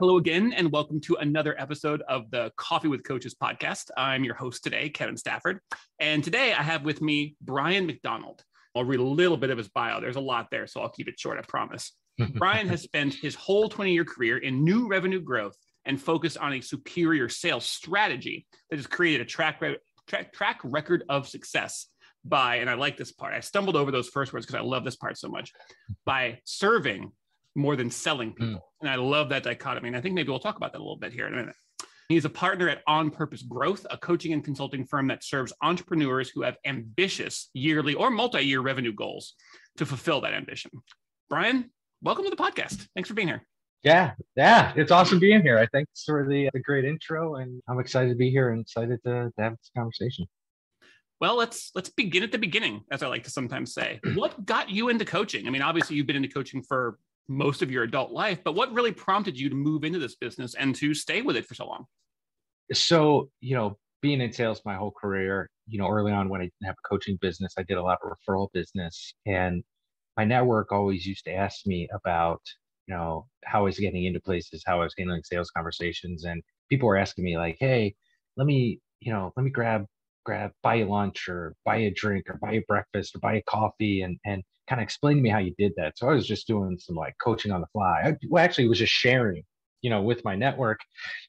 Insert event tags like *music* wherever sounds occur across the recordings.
Hello again, and welcome to another episode of the Coffee with Coaches podcast. I'm your host today, Kevin Stafford. And today I have with me Bryan McDonald. I'll read a little bit of his bio. There's a lot there, so I'll keep it short, I promise. *laughs* Bryan has spent his whole 20 year career in new revenue growth and focused on a superior sales strategy that has created a track, re- track, track record of success by, and I like this part, I stumbled over those first words because I love this part so much, by serving more than selling Hmm. people. And I love that dichotomy. And I think maybe we'll talk about that a little bit here in a minute. He's a partner at onPurpose Growth, a coaching and consulting firm that serves entrepreneurs who have ambitious yearly or multi year revenue goals to fulfill that ambition. Bryan, welcome to the podcast. Thanks for being here. Yeah, yeah, it's awesome being here. I thanks for the, the great intro, and I'm excited to be here and excited to, to have this conversation. Well, let's let's begin at the beginning, as I like to sometimes say. *clears throat* What got you into coaching? I mean, obviously you've been into coaching for most of your adult life, but what really prompted you to move into this business and to stay with it for so long? So, you know, being in sales my whole career, you know, early on when I didn't have a coaching business, I did a lot of referral business, and my network always used to ask me about, you know, how I was getting into places, how I was handling sales conversations, and people were asking me like, "Hey, let me, you know, let me grab grab buy lunch or buy a drink or buy a breakfast or buy a coffee and and kind of explain to me how you did that. So i was just doing some like coaching on the fly. I, well actually was just sharing you know with my network.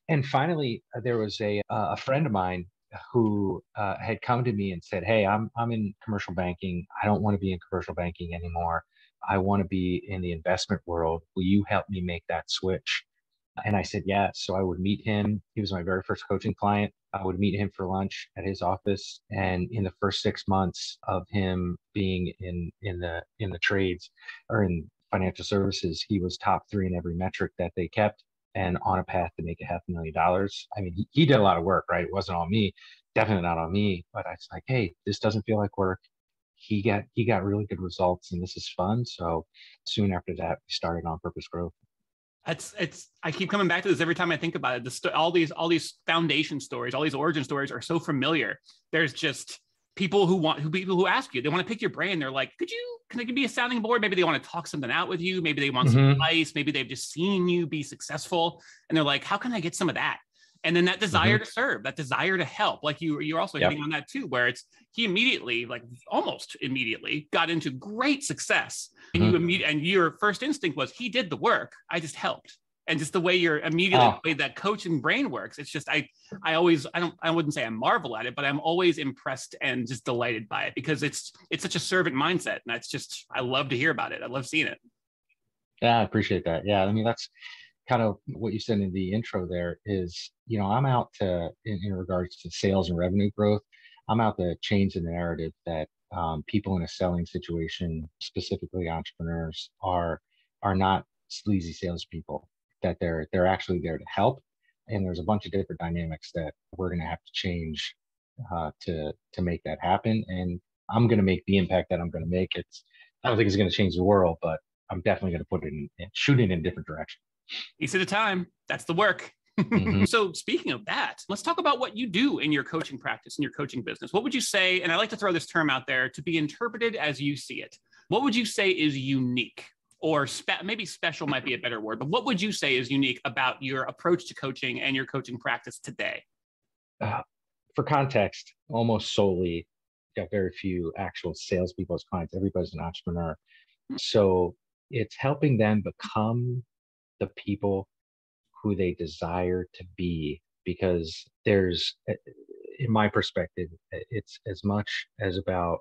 And finally uh, there was a a friend of mine who uh, had come to me and said hey i'm i'm in commercial banking. I don't want to be in commercial banking anymore. I want to be in the investment world. Will you help me make that switch and I said, yes. So I would meet him. He was my very first coaching client. I would meet him for lunch at his office. And in the first six months of him being in, in the, in the trades or in financial services, he was top three in every metric that they kept and on a path to make a half a million dollars. I mean, he, he did a lot of work, right? It wasn't on me, definitely not on me, but I was like, Hey, this doesn't feel like work. He got, he got really good results and this is fun. So soon after that, we started onPurpose Growth. It's it's I keep coming back to this every time I think about it. The st- all these all these foundation stories, all these origin stories are so familiar. There's just people who want who people who ask you, they want to pick your brain. They're like, could you can I be a sounding board? Maybe they want to talk something out with you. Maybe they want some Mhm. advice. Maybe they've just seen you be successful, and they're like, how can I get some of that? And then that desire mm-hmm. to serve, that desire to help, like you you're also Yep. hitting on that too, where it's he immediately, like almost immediately, got into great success, and you mm-hmm. immediately and your first instinct was he did the work, I just helped and just the way you're immediately Oh. the way that coaching brain works it's just i i always i don't i wouldn't say i marvel at it but i'm always impressed and just delighted by it because it's it's such a servant mindset and that's just i love to hear about it i love seeing it Yeah, I appreciate that. Yeah, I mean that's kind of what you said in the intro there is, you know, I'm out to in, in regards to sales and revenue growth, I'm out to change the narrative that um, people in a selling situation, specifically entrepreneurs, are are not sleazy salespeople. That they're they're actually there to help, and there's a bunch of different dynamics that we're going to have to change uh, to to make that happen. And I'm going to make the impact that I'm going to make. It's I don't think it's going to change the world, but I'm definitely going to put it in, shoot it in a different direction. Piece at a time that's the work. Mhm. *laughs* so speaking of that let's talk about what you do in your coaching practice in your coaching business. What would you say and i like to throw this term out there to be interpreted as you see it. What would you say is unique? Or spe- maybe special might be a better word but what would you say is unique about your approach to coaching and your coaching practice today? Uh, for context, almost solely got very few actual salespeople as clients. Everybody's an entrepreneur, so it's helping them become the people who they desire to be. Because there's, uh, in my perspective, it's as much as about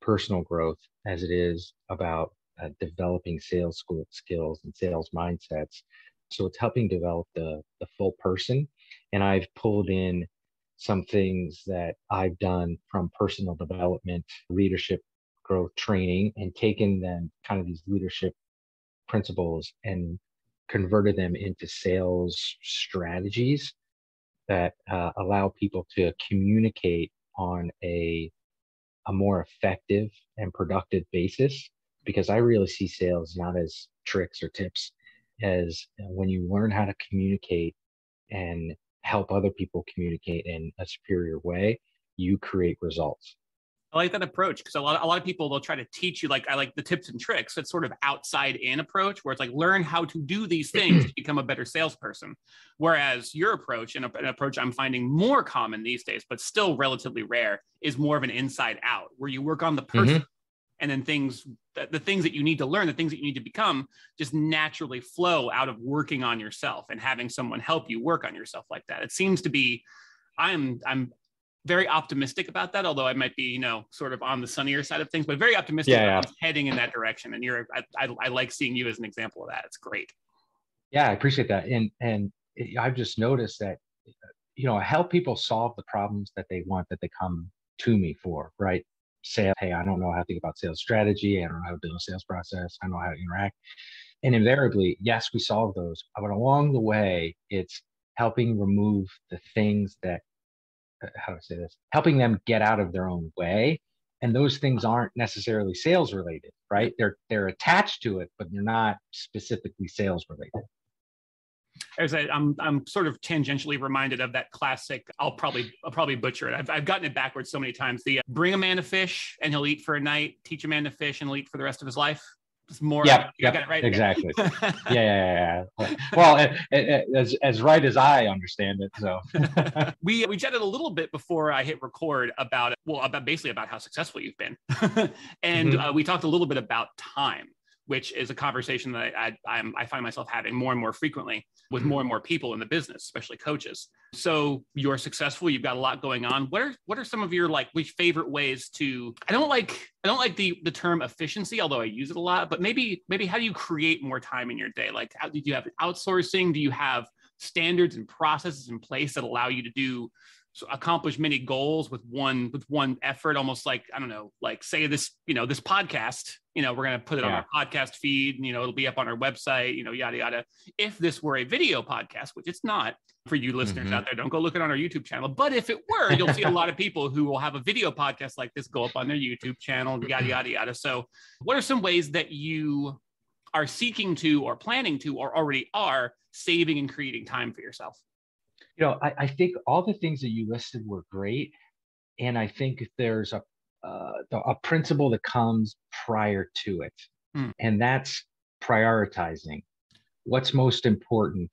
personal growth as it is about uh, developing sales school skills and sales mindsets. So it's helping develop the the full person. And I've pulled in some things that I've done from personal development, leadership growth training, and taken them kind of these leadership principles and converted them into sales strategies that uh, allow people to communicate on a a more effective and productive basis because I really see sales not as tricks or tips as when you learn how to communicate and help other people communicate in a superior way, you create results. I like that approach because a lot, a lot of people they'll try to teach you like I like the tips and tricks. It's sort of outside in approach where it's like learn how to do these things to become a better salesperson. Whereas your approach and an approach I'm finding more common these days, but still relatively rare, is more of an inside out where you work on the person mm-hmm. and then things the, the things that you need to learn, the things that you need to become, just naturally flow out of working on yourself and having someone help you work on yourself like that. It seems to be I'm I'm very optimistic about that, although I might be, you know, sort of on the sunnier side of things, but very optimistic yeah, yeah. heading in that direction. And you're, I, I, I, like seeing you as an example of that. It's great. Yeah, I appreciate that. And, and I've just noticed that, you know, I help people solve the problems that they want that they come to me for, right? Say, hey, I don't know how to think about sales strategy. I don't know how to build a sales process. I don't know how to interact. And invariably, yes, we solve those. But along the way, it's helping remove the things that how do I say this? Helping them get out of their own way. And those things aren't necessarily sales related, right? They're they're attached to it, but they're not specifically sales related. As I, I'm, I'm sort of tangentially reminded of that classic. I'll probably, I'll probably butcher it. I've, I've gotten it backwards so many times. The uh, bring a man a fish and he'll eat for a night. Teach a man to fish and he'll eat for the rest of his life. It's more. Yeah, yep, right. Exactly. *laughs* yeah, yeah, yeah, Well, it, it, as as right as I understand it. So *laughs* we we chatted a little bit before I hit record about well about basically about how successful you've been, *laughs* and mm-hmm. uh, we talked a little bit about time which is a conversation that I, I, I, find myself having more and more frequently with mm-hmm. more and more people in the business, especially coaches. So you're successful. You've got a lot going on. What are what are some of your like favorite ways to? I don't like I don't like the the term efficiency, although I use it a lot. But maybe maybe how do you create more time in your day? Like, how do you have outsourcing? Do you have standards and processes in place that allow you to do accomplish many goals with one with one effort almost like i don't know like say this you know this podcast you know we're going to put it yeah. on our podcast feed and, you know it'll be up on our website you know yada yada if this were a video podcast which it's not for you listeners mm-hmm. out there don't go look it on our youtube channel but if it were you'll see a lot of people who will have a video podcast like this go up on their youtube channel yada yada yada so what are some ways that you are seeking to or planning to or already are saving and creating time for yourself you know, I, I think all the things that you listed were great, and I think there's a uh, a principle that comes prior to it, mm. and that's prioritizing what's most important,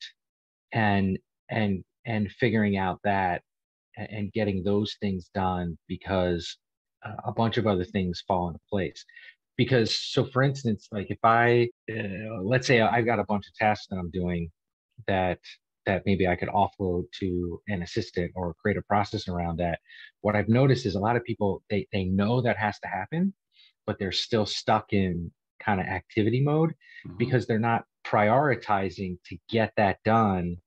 and and and figuring out that and getting those things done because uh, a bunch of other things fall into place because so for instance like if i uh, let's say i've got a bunch of tasks that i'm doing that that maybe I could offload to an assistant or create a process around that. What I've noticed is a lot of people they they know that has to happen, but they're still stuck in kind of activity mode mm-hmm. because they're not prioritizing to get that done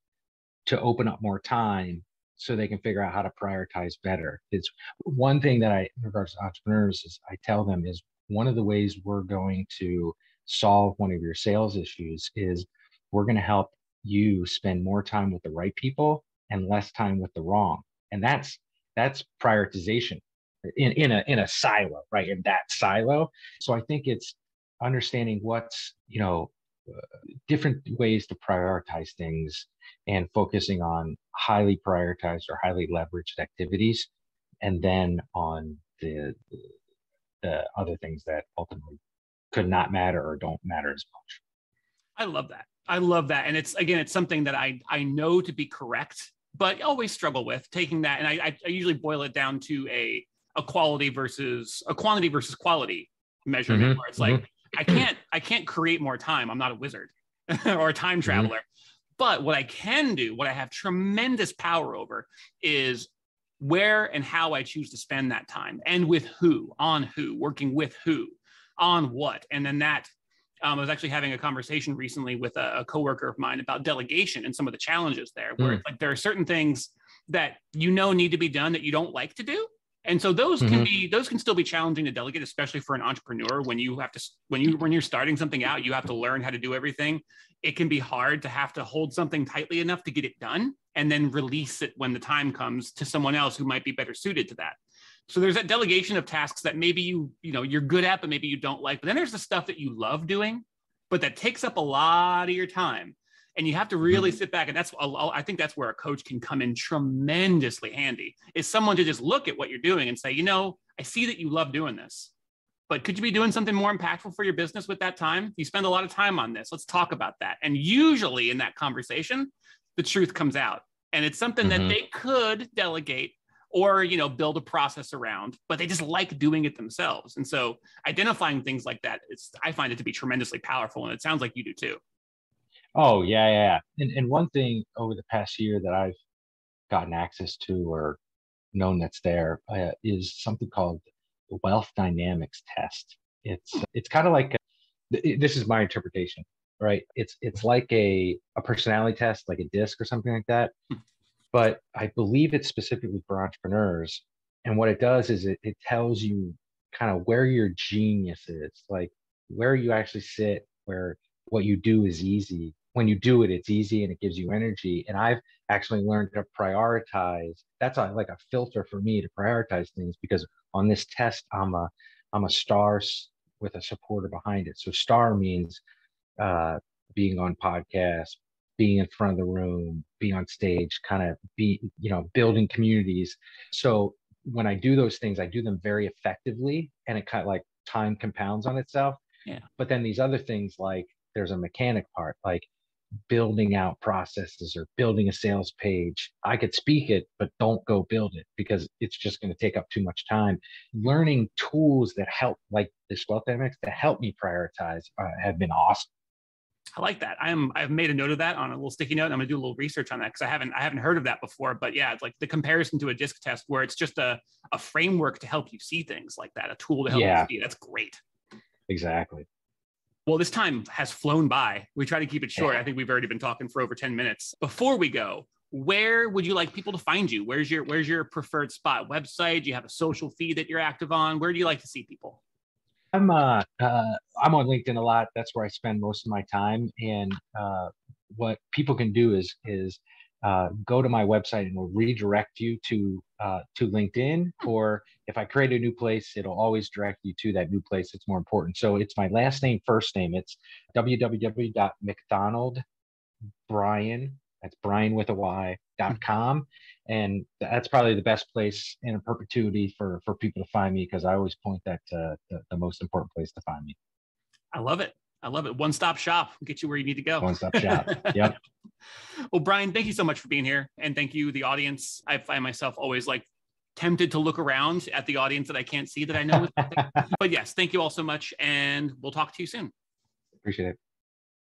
to open up more time so they can figure out how to prioritize better. It's one thing that I in regards to entrepreneurs is I tell them is one of the ways we're going to solve one of your sales issues is we're going to help you spend more time with the right people and less time with the wrong. And that's that's prioritization in in a in a silo right in that silo. So i think it's understanding what's you know uh, different ways to prioritize things and focusing on highly prioritized or highly leveraged activities and then on the the other things that ultimately could not matter or don't matter as much. I love that I love that. And it's again, it's something that I I know to be correct, but always struggle with taking that. And I, I usually boil it down to a a quality versus a quantity versus quality measurement mm-hmm. where it's like mm-hmm. I can't I can't create more time. I'm not a wizard *laughs* or a time mm-hmm. traveler. Mm-hmm. But what I can do, what I have tremendous power over is where and how I choose to spend that time and with who, on who, working with who, on what. And then that um, I was actually having a conversation recently with a, a, coworker of mine about delegation and some of the challenges there, where mm. like there are certain things that you know need to be done that you don't like to do, and so those mm-hmm. can be those can still be challenging to delegate, especially for an entrepreneur when you have to when you when you're starting something out, you have to learn how to do everything. It can be hard to have to hold something tightly enough to get it done and then release it when the time comes to someone else who might be better suited to that. So there's that delegation of tasks that maybe you, you know, you're good at, but maybe you don't like. But then there's the stuff that you love doing, but that takes up a lot of your time. and you have to really mm-hmm. sit back and that's i think that's where a coach can come in tremendously handy is someone to just look at what you're doing and say you know i see that you love doing this but could you be doing something more impactful for your business with that time you spend a lot of time on this let's talk about that and usually in that conversation the truth comes out and it's something mm-hmm. that they could delegate or you know build a process around but they just like doing it themselves and so identifying things like that it's i find it to be tremendously powerful and it sounds like you do too Oh yeah, yeah. And and one thing over the past year that I've gotten access to or known that's there uh, is something called the Wealth Dynamics Test. It's it's kind of like a, this is my interpretation, right? It's it's like a a personality test, like a DISC or something like that. But I believe it's specifically for entrepreneurs. And what it does is it, it tells you kind of where your genius is, like where you actually sit, where what you do is easy when you do it, it's easy and it gives you energy. And I've actually learned to prioritize. That's a, like a filter for me to prioritize things because on this test, I'm a I'm a star with a supporter behind it. So star means uh, being on podcasts, being in front of the room, being on stage, kind of be you know building communities. So when I do those things, I do them very effectively, and it kind of like time compounds on itself. Yeah. But then these other things like there's a mechanic part like building out processes or building a sales page. I could speak it, but don't go build it because it's just going to take up too much time. Learning tools that help, like this Wealth Dynamics, to help me prioritize uh, have been awesome. I like that. I'm I've made a note of that on a little sticky note. I'm gonna do a little research on that because I haven't I haven't heard of that before. But yeah, it's like the comparison to a DISC test where it's just a, a framework to help you see things like that, a tool to help yeah. you see. That's great. Exactly. Well, this time has flown by. We try to keep it short. I think we've already been talking for over 10 minutes. Before we go, where would you like people to find you? Where's your where's your preferred spot? Website? Do you have a social feed that you're active on? Where do you like to see people? I'm uh, uh I'm on LinkedIn a lot. That's where I spend most of my time. And uh, what people can do is is uh, go to my website and it'll redirect you to uh, to LinkedIn. Or if I create a new place, it'll always direct you to that new place. It's more important. So it's my last name, first name. It's www.mcdonaldbryan. That's Bryan with a Y dot hmm. com, and that's probably the best place in perpetuity for for people to find me because I always point that to the, the most important place to find me. I love it. I love it. One stop shop, get you where you need to go. One stop shop. *laughs* Yep. well, Bryan, thank you so much for being here. And thank you, the audience. I find myself always like tempted to look around at the audience that I can't see that I know. *laughs* but yes, thank you all so much. And we'll talk to you soon. Appreciate it.